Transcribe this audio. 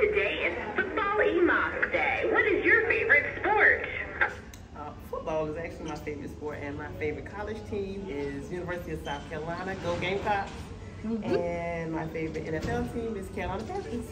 Today is Football EMOC Day. What is your favorite sport? Uh, football is actually my favorite sport, and my favorite college team is University of South Carolina. Go Gamecocks! Mm-hmm. And my favorite NFL team is Carolina Panthers.